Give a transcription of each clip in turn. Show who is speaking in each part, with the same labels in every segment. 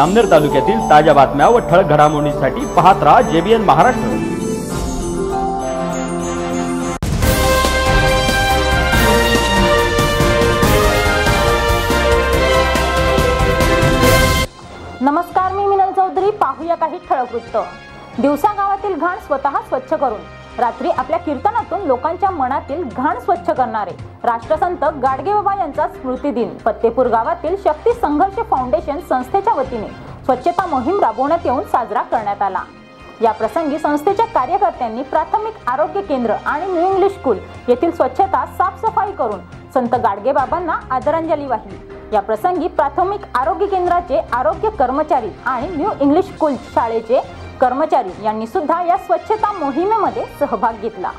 Speaker 1: अमनेर तालुक्यातील ताज्या बातम्या व ठळक घडामोडींसाठी पाहत राहा जेबीएन महाराष्ट्र.
Speaker 2: नमस्कार मी मिनल चौधरी. पाहूया काही ठळक वृत्त. दिवसा गावातील घाण स्वतः स्वच्छ करून रात्री आपल्या कीर्तनातून लोकांच्या मनातील घाण स्वच्छ करणारे. राष्ट्रसंत गाडगेबाबा यांचा स्मृती दिन. फत्तेपूर गावातील शक्ती संघर्ष फाउंडेशन संस्थेच्या वतीने स्वच्छता मोहीम राबवण्यात येऊन साजरा करण्यात आला. या प्रसंगी संस्थेच्या कार्यकर्त्यांनी प्राथमिक आरोग्य केंद्र आणि न्यू इंग्लिश स्कूल येथील स्वच्छता साफसफाई करून संत गाडगेबाबांना आदरांजली वाहिली. या प्रसंगी प्राथमिक आरोग्य केंद्राचे आरोग्य कर्मचारी आणि न्यू इंग्लिश स्कूल शाळेचे कर्मचारी यांनी सुद्धा या स्वच्छता मोहिमेमध्ये सहभाग घेतला.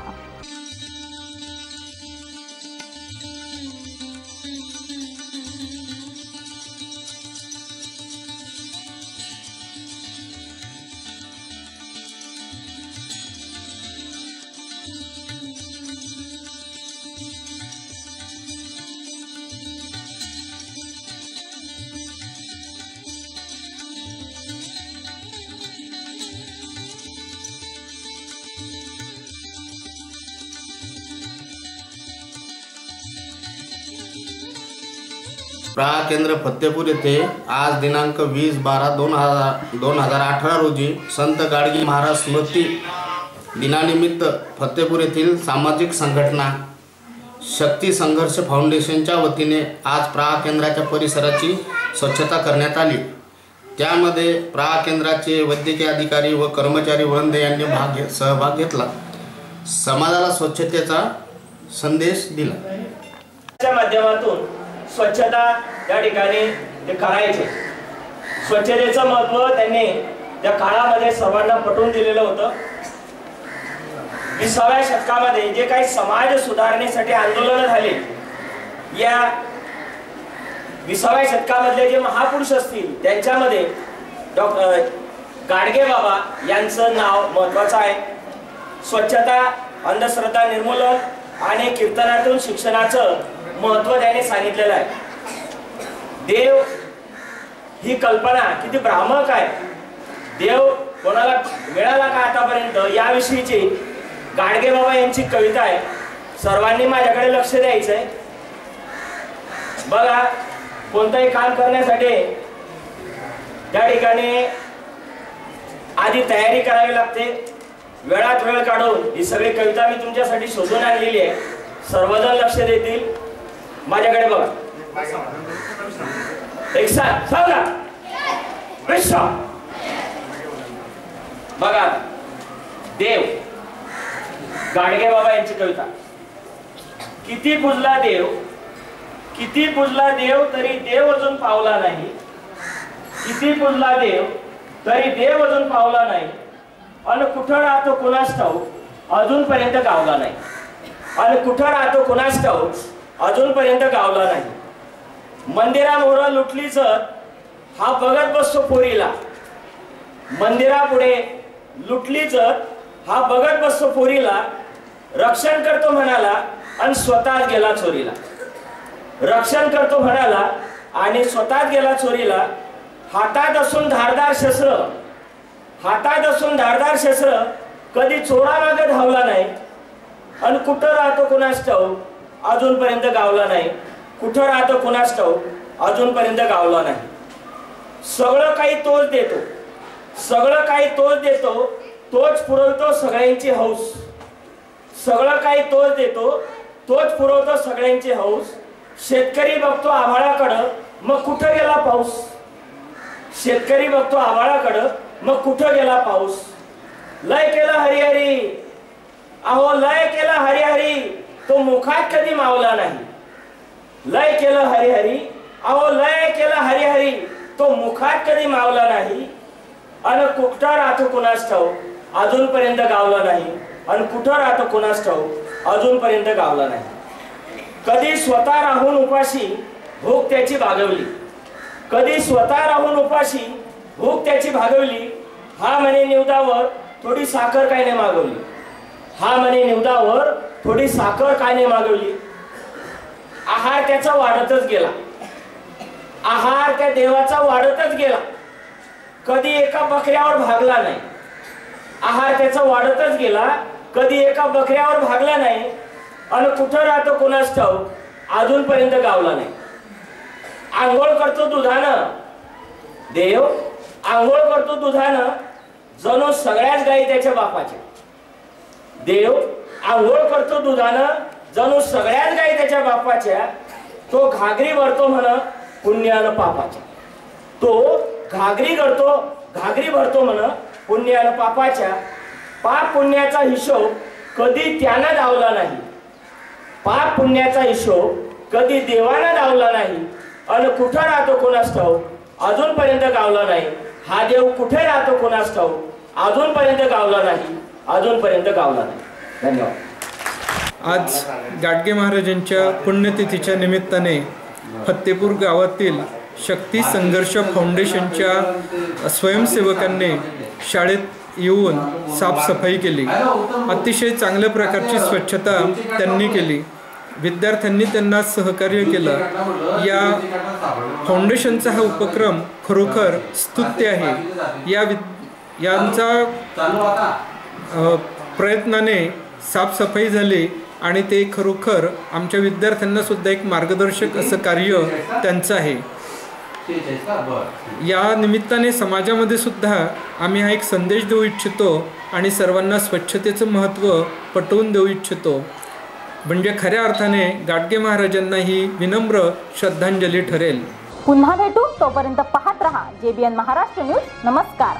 Speaker 3: प्रहा केंद्र फत्तेपूर येथे आज दिनांक वीस बारा दोन हजार दोन हजार अठरा रोजी संत गाडगी महाराज स्मृती दिनानिमित्त फत्तेपूर येथील सामाजिक संघटना शक्ती संघर्ष फाउंडेशनच्या वतीने आज प्रहा केंद्राच्या परिसराची स्वच्छता करण्यात आली. त्यामध्ये प्रहा केंद्राचे वैद्यकीय अधिकारी व कर्मचारी वळंदे यांनी भाग घे सहभाग घेतला. समाजाला स्वच्छतेचा संदेश दिला.
Speaker 4: माध्यमातून स्वच्छता या ठिकाणी ते करायचे. स्वच्छतेचं महत्त्व त्यांनी त्या काळामध्ये सर्वांना पटवून दिलेलं होतं. विसाव्या शतकामध्ये जे काही समाज सुधारणेसाठी आंदोलन झाले या विसाव्या शतकामधले जे महापुरुष असतील त्यांच्यामध्ये डॉक्टर गाडगे बाबा यांचं नाव महत्वाचं आहे. स्वच्छता अंधश्रद्धा निर्मूलन आणि कीर्तनातून शिक्षणाचं महत्त्व त्याने सांगितलेलं आहे. देव ही कल्पना किती भ्रामक आहे. देव कोणाला मिळाला का आतापर्यंत? याविषयीची गाडगे बाबा यांची कविता आहे. सर्वांनी माझ्याकडे लक्ष द्यायचं आहे बघा कोणतंही काम करण्यासाठी त्या ठिकाणी आधी तयारी करावी लागते. वेळात वेळ काढून ही सगळी कविता मी तुमच्यासाठी शोधून आणलेली आहे. सर्वजण लक्ष देतील. माझ्याकडे बघा. एक साथ सांगा विश्व. बघा देव. गाडगे बाबा यांची कविता. किती पुजला देव किती पुजला देव तरी देव अजून पावला नाही. किती पुजला देव तरी देव अजून पावला नाही. अन कुठं राहतो कुणास ठाऊ अजूनपर्यंत गावला नाही. अन कुठं राहतो कुणास ठाऊ अजूनपर्यंत गावला नाही. मंदिरामोर लुटली जर हा बघत बसतो पोरीला. मंदिरापुढे लुटली जर हा बघत बसतो पोरीला रक्षण करतो म्हणाला आणि स्वतः गेला चोरीला. रक्षण करतो म्हणाला आणि स्वतः गेला चोरीला. हातात असून धारदार शस्त्र हातात असून धारदार शस्त्र कधी चोरा मागे धावला नाही. आणि कुठं राहतो कुणास ठाऊक? अजूनपर्यंत गावला नाही. कुठं राहतो कुणास ठाऊक अजूनपर्यंत गावला नाही. सगळं काही तोच देतो. सगळं काही तोच देतो तोच पुरवतो सगळ्यांची हौस. सगळं काही तोच देतो तोच पुरवतो सगळ्यांची हौस. शेतकरी बघतो आभाळाकडं मग कुठं गेला पाऊस? शेतकरी बघतो आभाळाकडं मग कुठं गेला पाऊस? लय केला हरिहरी. अहो लय केला हरिहरी. तो मुखात कधी मावला नाही. लय केलं हरिहरी. अहो लय केलं हरिहरी. तो मुखात कधी मावला नाही. अन कुठं राहतो कुणास ठाऊ अजूनपर्यंत गावला नाही. आणि कुठं राहतो कुणास ठाऊ अजूनपर्यंत गावला नाही. कधी स्वतः राहून उपाशी भूक त्याची भागवली. कधी स्वतः राहून उपाशी भूक त्याची भागवली. हा म्हणे निवदावर थोडी साखर काय नाही मागवली. हा म्हणे निवडावर थोडी साखर काय नाही मागवली? आहार त्याचा वाढतच गेला. आहार त्या देवाचा वाढतच गेला. कधी एका बकऱ्यावर भागला नाही. आहार त्याचा वाढतच गेला. कधी एका बकऱ्यावर भागला नाही. आणि कुठं राहतो कोणास ठाऊक अजूनपर्यंत गावला नाही. आंघोळ करतो दुधानं. देव आंघोळ करतो दुधानं. जणू सगळ्याच गायी त्याच्या बापाच्या. देव आंघोळ करतो दुधानं जणू सगळ्याच गाई त्याच्या बापाच्या तो घागरी भरतो म्हण पुण्यानं पापाच्या. तो घागरी करतो घागरी भरतो म्हण पुण्यानं पापाच्या. पाप पुण्याचा हिशोब कधी त्यानं धावला नाही. पाप पुण्याचा हिशोब कधी देवानं धावला नाही. आणि कुठं राहतो कोणास ठाऊक? अजूनपर्यंत गावला नाही. हा देव कुठे राहतो कोणास ठाऊक? अजूनपर्यंत गावला नाही. अजूनपर्यंत गावला नाही धन्यवाद.
Speaker 5: आज गाडगे महाराजांच्या पुण्यतिथीच्या निमित्ताने फत्तेपूर गावातील शक्ती संघर्ष फाउंडेशनच्या स्वयंसेवकांनी शाळेत येऊन साफसफाई केली. अतिशय चांगल्या प्रकारची स्वच्छता त्यांनी केली. विद्यार्थ्यांनी त्यांना सहकार्य केलं. या फाउंडेशनचा हा उपक्रम खरोखर स्तुत्य आहे. या वि यांचा प्रयत्नाने साफसफाई झाली आणि ते खरोखर आमच्या विद्यार्थ्यांना सुद्धा एक मार्गदर्शक असं कार्य त्यांचं आहे. या निमित्ताने समाजामध्ये सुद्धा आम्ही हा एक संदेश देऊ इच्छितो आणि सर्वांना स्वच्छतेचं महत्त्व पटवून देऊ इच्छितो. म्हणजे खऱ्या अर्थाने गाडगे महाराजांना ही विनम्र श्रद्धांजली ठरेल.
Speaker 2: पुन्हा भेटू. तोपर्यंत पाहत रहा. JBN Maharashtra news. नमस्कार.